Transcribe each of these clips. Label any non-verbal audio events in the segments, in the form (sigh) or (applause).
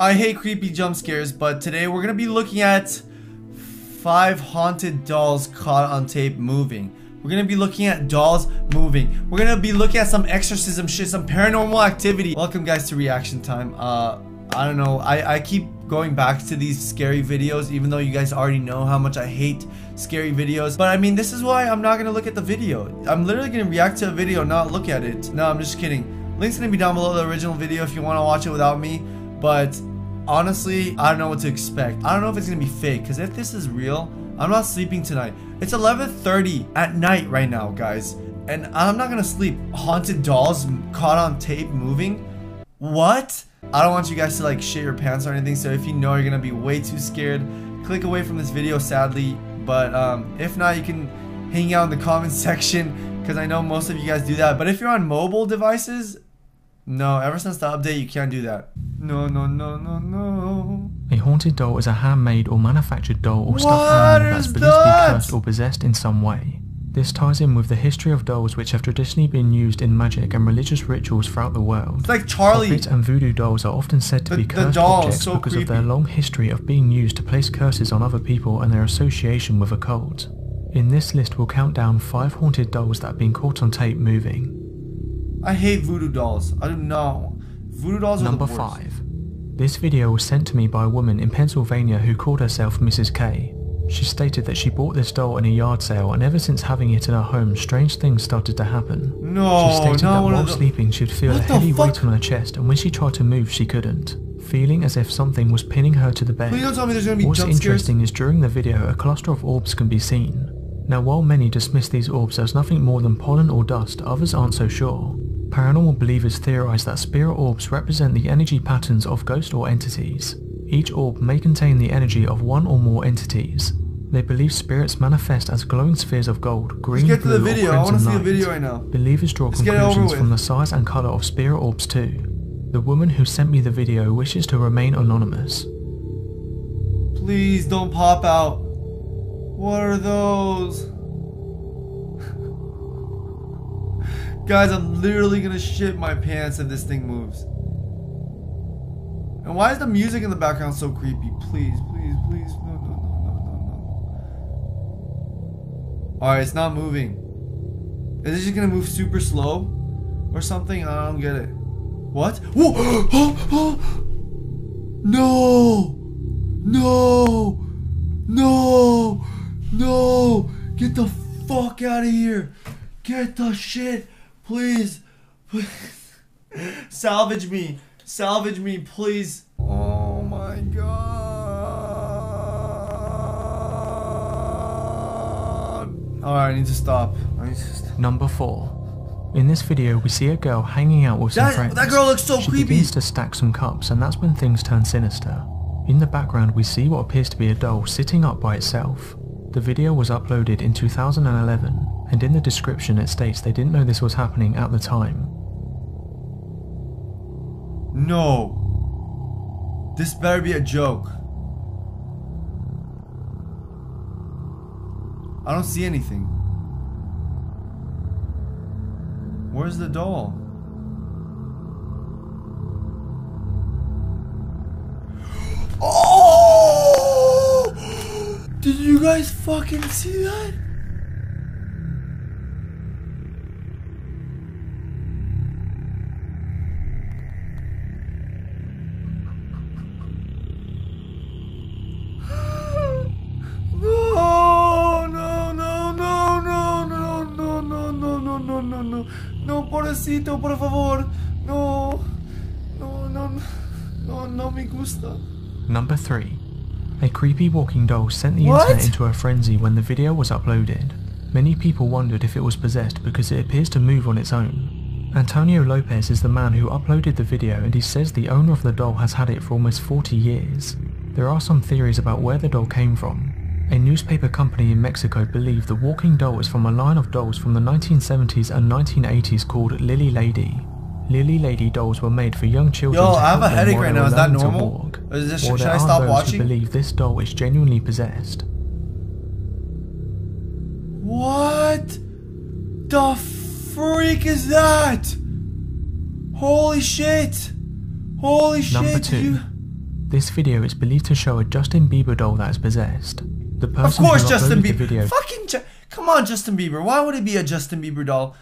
I hate creepy jump scares, but today we're gonna be looking at five haunted dolls caught on tape moving. We're gonna be looking at dolls moving. We're gonna be looking at some exorcism shit, some paranormal activity. Welcome guys to reaction time. Uh, I don't know. I, I keep going back to these scary videos even though you guys already know how much I hate scary videos. But I mean, this is why I'm not gonna look at the video. I'm literally gonna react to a video, not look at it. No, I'm just kidding. Link's gonna be down below the original video if you wanna watch it without me. But honestly, I don't know what to expect. I don't know if it's gonna be fake, because if this is real, I'm not sleeping tonight. It's 11.30 at night right now, guys. And I'm not gonna sleep. Haunted dolls caught on tape moving? What? I don't want you guys to like shit your pants or anything, so if you know you're gonna be way too scared, click away from this video sadly. But um, if not, you can hang out in the comments (laughs) section, because I know most of you guys do that. But if you're on mobile devices, no, ever since the update, you can't do that. No, no, no, no, no. A haunted doll is a handmade or manufactured doll or What stuffed animal that's believed to be cursed or possessed in some way. This ties in with the history of dolls which have traditionally been used in magic and religious rituals throughout the world. It's like Charlie. Puppet and voodoo dolls are often said to The- be cursed objects so because of their long history of being used to place curses on other people and their association with a cult. In this list we'll count down 5 haunted dolls that have been caught on tape moving. I hate voodoo dolls. I do not. Know. Voodoo dolls are Number the worst. 5. This video was sent to me by a woman in Pennsylvania who called herself Mrs. K. She stated that she bought this doll in a yard sale and ever since having it in her home, strange things started to happen. No, she stated not that while sleeping she'd feel a heavy weight on her chest and when she tried to move she couldn't, feeling as if something was pinning her to the bed. Please don't tell me there's gonna be What's jump scares. interesting is during the video a cluster of orbs can be seen. Now while many dismiss these orbs as nothing more than pollen or dust, others aren't so sure. Paranormal believers theorize that spirit orbs represent the energy patterns of ghosts or entities. Each orb may contain the energy of one or more entities. They believe spirits manifest as glowing spheres of gold, green, Let's get to the blue, or video. I want to see the video right now. Believers draw Let's get it over conclusions from the size and color of spirit orbs too. The woman who sent me the video wishes to remain anonymous. Please don't pop out. What are those? Guys, I'm literally gonna shit my pants if this thing moves. And why is the music in the background so creepy? Please, please, please. No, no, no, no, no, no. Alright, it's not moving. Is it just gonna move super slow? Or something? I don't get it. What? Whoa! (gasps) no! No! No! No! Get the fuck out of here! Get the shit! Please! Please! Salvage me! Salvage me, please! Oh my god! Alright, I need to stop. I need to stop. Number 4. In this video we see a girl hanging out with some That- friends. that girl looks so she creepy. begins to stack some cups and that's when things turn sinister. In the background we see what appears to be a doll sitting up by itself. The video was uploaded in 2011 and in the description it states they didn't know this was happening at the time. No. This better be a joke. I don't see anything. Where's the doll? (gasps) Oh! (gasps) Did you guys fucking see that? No, no, no, pobrecito, por favor, no, no, no, no, no me gusta. Number 3. A creepy walking doll sent the What? internet into a frenzy when the video was uploaded. Many people wondered if it was possessed because it appears to move on its own. Antonio Lopez is the man who uploaded the video and he says the owner of the doll has had it for almost 40 years. There are some theories about where the doll came from. A newspaper company in Mexico believed the walking doll is from a line of dolls from the 1970s and 1980s called Lili Ledy. Lili Ledy dolls were made for young children Yo, to I have a headache right now. Is that normal? Is this- should there I are stop those who watching? believe this doll is genuinely possessed. What the freak is that? Holy shit! Holy shit! Number two. You... This video is believed to show a Justin Bieber doll that is possessed. The person Of course, Justin Bieber. video Fucking Ju- come on, Justin Bieber. Why would it be a Justin Bieber doll?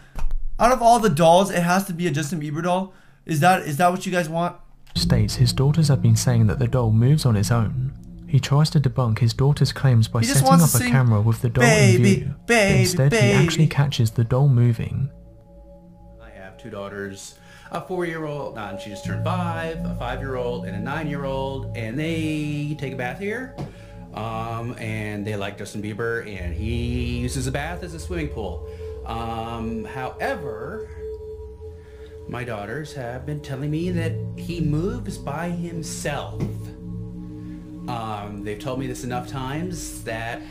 Out of all the dolls, it has to be a Justin Bieber doll. Is that is that what you guys want? states his daughters have been saying that the doll moves on its own. He tries to debunk his daughter's claims by setting up a camera with the doll "Baby, in view. baby, Instead, he actually catches the doll moving. I have two daughters, a four-year-old, and she just turned five, a five-year-old, and a nine-year-old, and they take a bath here. Um, and they like Justin Bieber, and he uses a bath as a swimming pool. Um, however, my daughters have been telling me that he moves by himself. Um, they've told me this enough times that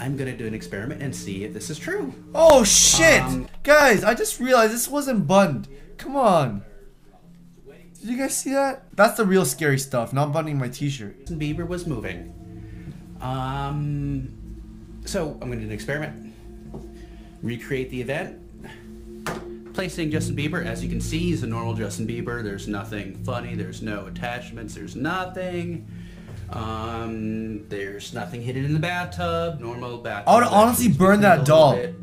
I'm gonna do an experiment and see if this is true. Oh shit, Um, guys! I just realized this wasn't bunned. Come on. Did you guys see that? That's the real scary stuff. Not bunning my T-shirt. Justin Bieber was moving. Um, so I'm going to do an experiment. Recreate the event. Placing Justin Bieber, as you can see, he's a normal Justin Bieber. There's nothing funny. There's no attachments. There's nothing. Um, there's nothing hidden in the bathtub. Normal bathtub. I would honestly burn that doll. bit.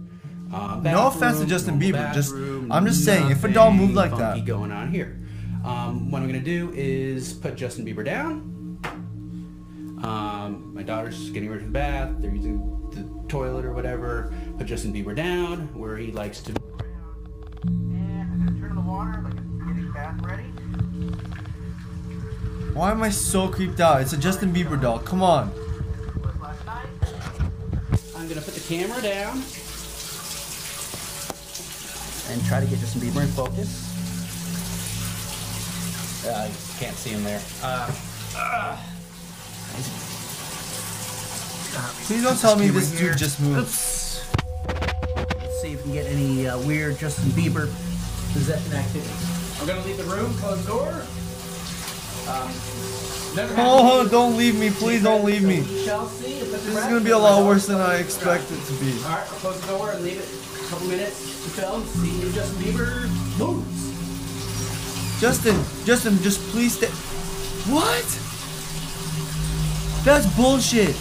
Um, No offense to Justin Bieber, just- I'm just saying, if a doll moved like that- going on here. Um, what I'm gonna do is put Justin Bieber down. Um, my daughter's getting ready for the bath. They're using the toilet or whatever. Put Justin Bieber down where he likes to. And turn the water like getting bath ready. Why am I so creeped out? It's a Justin Bieber doll. Come on. I'm gonna put the camera down and try to get Justin Bieber in focus. Uh, can't see him there. Uh, uh, Please don't tell me this here. dude just moved. Oops. Let's see if we can get any uh, weird Justin Bieber possession activity. I'm gonna leave the room, close the door. Um, Oh, don't leave me. Please don't leave me. We shall see if This is gonna be a lot worse than I expected to be. All right, I'll close the door and leave it a couple minutes to film. See if Justin Bieber moves. Justin, Justin, just please stay. What? That's bullshit.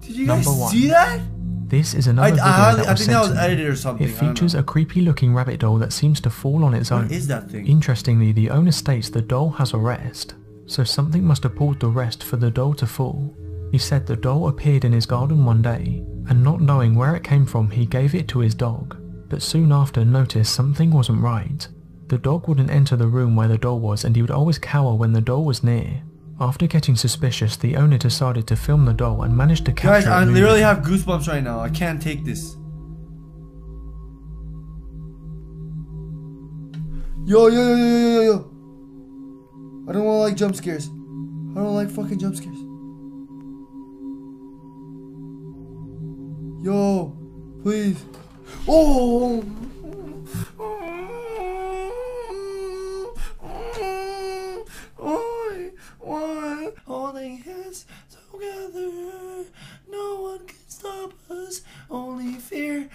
Did you guys one. see that? This is another I, video that I was think that was sent to me. edited or something. It features a creepy looking rabbit doll that seems to fall on its own. What is that thing? Interestingly, the owner states the doll has a rest, so something must have pulled the rest for the doll to fall. He said the doll appeared in his garden one day, and not knowing where it came from he gave it to his dog, but soon after noticed something wasn't right. The dog wouldn't enter the room where the doll was and he would always cower when the doll was near. After getting suspicious, the owner decided to film the doll and managed to capture Guys, it I moving. literally have goosebumps right now. I can't take this. Yo, yo, yo, yo, yo, yo, yo. I don't want to like jump scares. I don't like fucking jump scares. Yo, please. Oh. I want holding hands together. No one can stop us. Only fear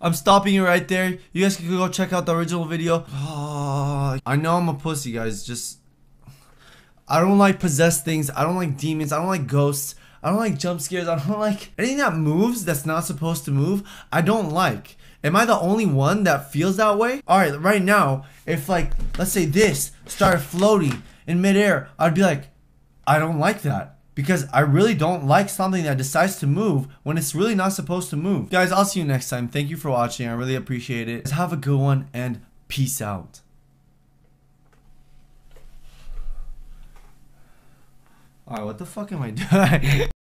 I'm stopping you right there. You guys can go check out the original video. Ah, I know I'm a pussy, guys. Just I don't like possessed things. I don't like demons. I don't like ghosts. I don't like jump scares. I don't like anything that moves that's not supposed to move. I don't like. Am I the only one that feels that way? Alright, right now, if like, let's say this started floating in midair, I'd be like, I don't like that. Because I really don't like something that decides to move when it's really not supposed to move. Guys, I'll see you next time. Thank you for watching. I really appreciate it. Have a good one and peace out. Alright, what the fuck am I doing? (laughs)